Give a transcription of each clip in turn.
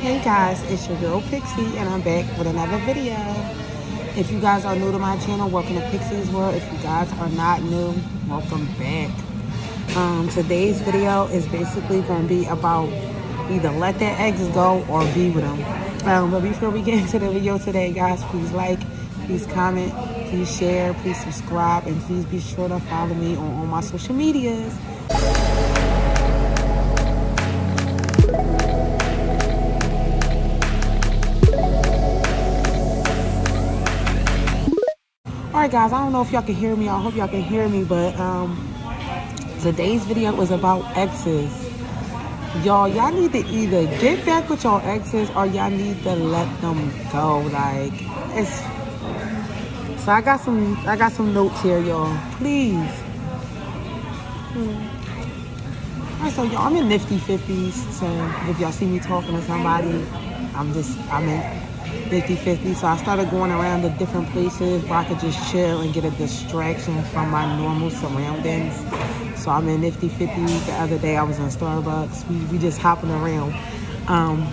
Hey guys, it's your girl Pixie and I'm back with another video. If you guys are new to my channel, welcome to Pixie's World. If you guys are not new, welcome back. Um, today's video is basically going to be about either let that ex go or be with them. Um, but before we get into the video today, guys, please like, please comment, please share, please subscribe, and please be sure to follow me on all my social medias. All right guys i don't know if y'all can hear me. I hope y'all can hear me but um today's video was about exes. Y'all y'all need to either get back with your exes or y'all need to let them go like it's so i got some i got some notes here y'all. Please. All right so y'all i'm in nifty 50s so if y'all see me talking to somebody i'm just i'm in 50-50 so I started going around to different places where I could just chill and get a distraction from my normal surroundings. So I'm in Nifty 50 the other day I was in Starbucks. We, we just hopping around. Um,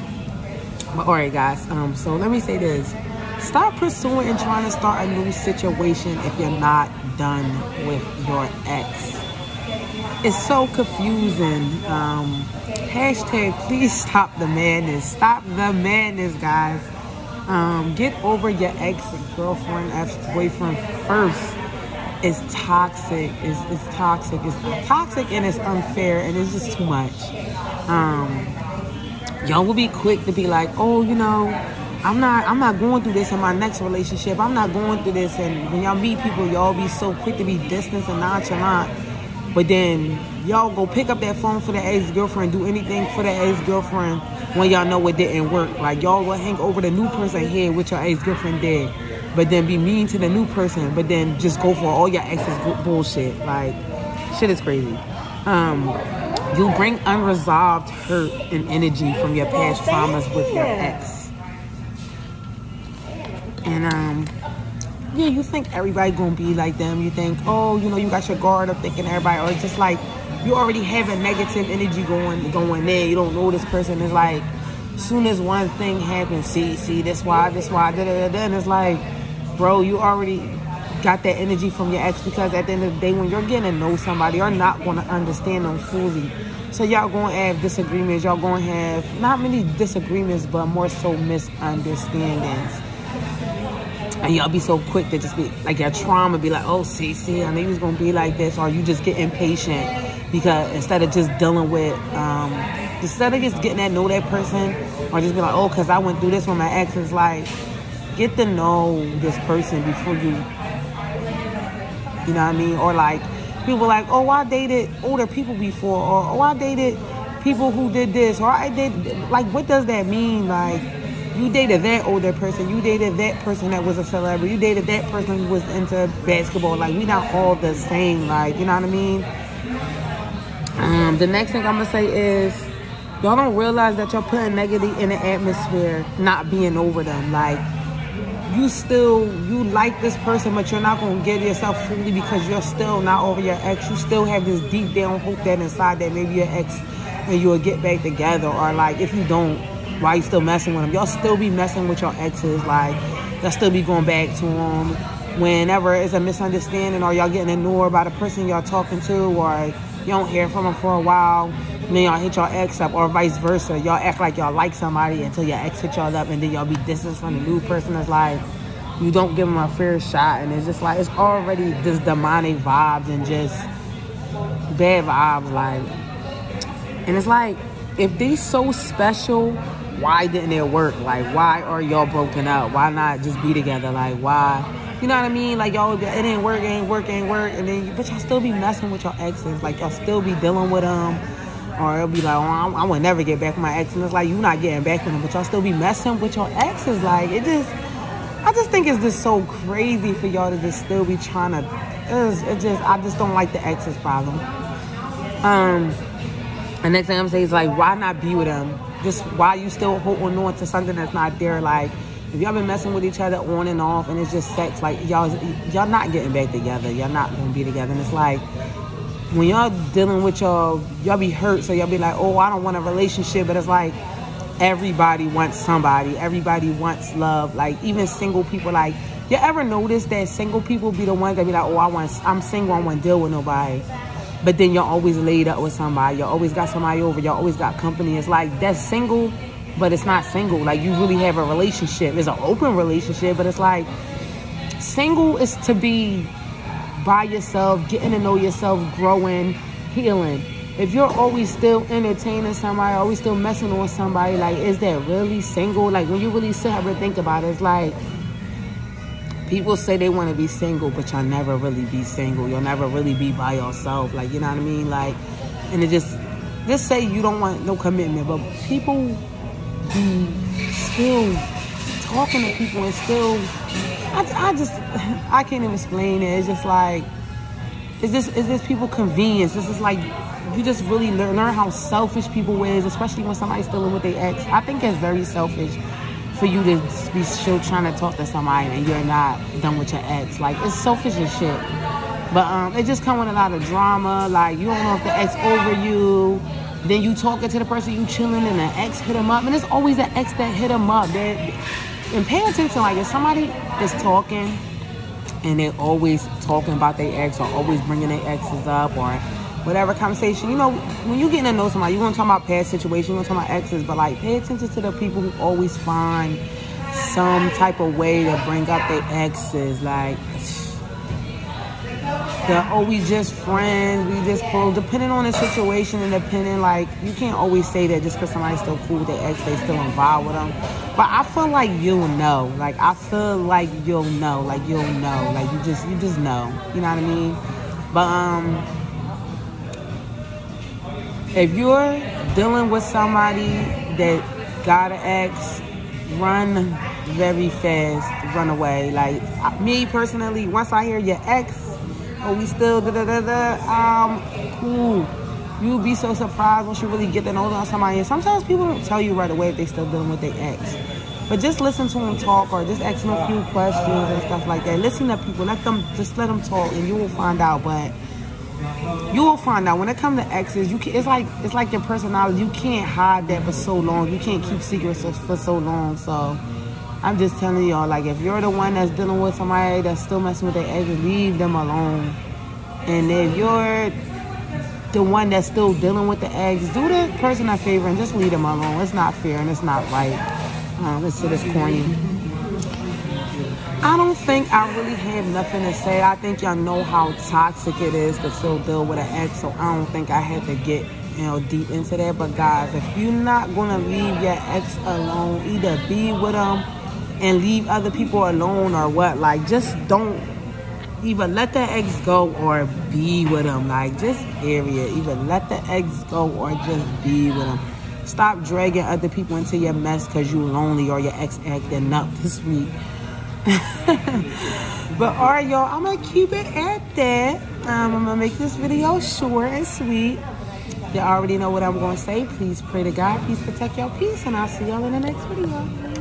but all right guys. Um, so let me say this. Stop pursuing and trying to start a new situation if you're not done with your ex. It's so confusing. Um, hashtag please stop the madness. Stop the madness guys um, get over your ex-girlfriend, ex-boyfriend first. It's toxic. It's, it's toxic. It's toxic and it's unfair and it's just too much. Um, y'all will be quick to be like, oh, you know, I'm not I'm not going through this in my next relationship. I'm not going through this. And when y'all meet people, y'all be so quick to be distant and nonchalant. But then y'all go pick up that phone for the ex-girlfriend, do anything for the ex-girlfriend when y'all know it didn't work. Like y'all will hang over the new person head with your ex-girlfriend did. But then be mean to the new person, but then just go for all your ex's bullshit. Like, shit is crazy. Um, you bring unresolved hurt and energy from your past traumas with your ex. And um, yeah, you think everybody gonna be like them. You think, oh, you know, you got your guard up thinking everybody, or just like you already have a negative energy going going there. You don't know this person is like, soon as one thing happens, see, see, this why, this why, da da da, da and it's like, bro, you already got that energy from your ex because at the end of the day, when you're getting to know somebody, you're not gonna understand them fully. So y'all gonna have disagreements. Y'all gonna have not many disagreements, but more so misunderstandings and y'all be so quick to just be like your trauma be like oh see see i knew he was gonna be like this or you just get impatient because instead of just dealing with um instead of just getting to know that person or just be like oh because i went through this with my ex is like get to know this person before you you know what i mean or like people like oh i dated older people before or oh i dated people who did this or i did like what does that mean like you dated that older person. You dated that person that was a celebrity. You dated that person who was into basketball. Like, we not all the same. Like, you know what I mean? Um, the next thing I'm to say is, y'all don't realize that y'all putting negative in the atmosphere, not being over them. Like, you still, you like this person, but you're not to give yourself fully because you're still not over your ex. You still have this deep down hope that inside that maybe your ex and you'll get back together. Or, like, if you don't, why you still messing with them? Y'all still be messing with your exes. Like, y'all still be going back to them. Whenever it's a misunderstanding or y'all getting annoyed by the person y'all talking to or you don't hear from them for a while, then y'all hit your ex up or vice versa. Y'all act like y'all like somebody until your ex hit y'all up and then y'all be distant from the new person that's like, you don't give them a fair shot. And it's just like, it's already this demonic vibes and just bad vibes. Like, and it's like, if they so special why didn't it work? Like, why are y'all broken up? Why not just be together? Like, why? You know what I mean? Like, y'all, it didn't work, ain't work, it ain't work. And then, but y'all still be messing with your exes. Like, y'all still be dealing with them. Or it'll be like, oh, I, I would never get back with my ex. And it's like, you not getting back with them, but y'all still be messing with your exes. Like, it just, I just think it's just so crazy for y'all to just still be trying to, it's, it just, I just don't like the exes problem. Um, the next thing I'm saying is like, why not be with them? just why you still holding on to something that's not there. Like if y'all been messing with each other on and off, and it's just sex, like y'all y'all not getting back together. Y'all not gonna be together. And it's like when y'all dealing with y'all, y'all be hurt, so y'all be like, oh, I don't want a relationship. But it's like everybody wants somebody. Everybody wants love. Like even single people. Like you ever notice that single people be the ones that be like, oh, I want, I'm single. I want to deal with nobody. But then you're always laid up with somebody. You always got somebody over. You always got company. It's like that's single, but it's not single. Like you really have a relationship. It's an open relationship, but it's like single is to be by yourself, getting to know yourself, growing, healing if you're always still entertaining somebody, always still messing on somebody, like, is that really single? Like, when you really sit and think about it, it's like, people say they want to be single, but you'll never really be single. You'll never really be by yourself. Like, you know what I mean? Like, and it just, just say you don't want no commitment, but people be still talking to people and still, I, I just, I can't even explain it. It's just like, is this, is this people convenience? This is like, you just really learn, learn how selfish people is, especially when somebody's dealing with their ex. I think it's very selfish for you to be still trying to talk to somebody and you're not done with your ex. Like, it's selfish as shit. But um, it just come with a lot of drama. Like, you don't know if the ex over you. Then you talking to the person you chilling and the ex hit them up. And it's always the ex that hit them up. That, and pay attention, like, if somebody is talking and they're always talking about their ex or always bringing their exes up or whatever conversation. You know, when you're getting to know somebody, you're gonna talk about past situations, you're gonna talk about exes, but like pay attention to the people who always find some type of way to bring up their exes. Like they're always just friends, we just close. Depending on the situation and depending, like, you can't always say that just because somebody's still cool with their ex, they still involved with them. But I feel like you'll know. Like, I feel like you'll know. Like, you'll know. Like, you just, you just know. You know what I mean? But, um, if you're dealing with somebody that got an ex, run very fast, run away. Like me personally, once I hear your ex, we still da da da da, um, cool. You'll be so surprised once you really get to know on somebody. And sometimes people don't tell you right away if they still dealing with their ex. But just listen to them talk or just ask them a few questions and stuff like that. Listen to people. Let them just let them talk and you will find out. But you will find out when it comes to exes you can it's like it's like your personality you can't hide that for so long you can't keep secrets for so long so i'm just telling y'all like if you're the one that's dealing with somebody that's still messing with their exes leave them alone and if you're the one that's still dealing with the ex do the person a favor and just leave them alone it's not fair and it's not right um, this shit corny I don't think I really have nothing to say. I think y'all know how toxic it is to still deal with an ex, so I don't think I had to get you know deep into that. But guys, if you're not gonna leave your ex alone, either be with them and leave other people alone or what. Like, just don't either let the ex go or be with them. Like, just area. Either let the ex go or just be with them. Stop dragging other people into your mess because you're lonely or your ex acting up this week. but all right, y'all, I'm gonna keep it at that. Um, I'm gonna make this video short and sweet. Y'all already know what I'm gonna say. Please pray to God. Please protect your peace, and I'll see y'all in the next video.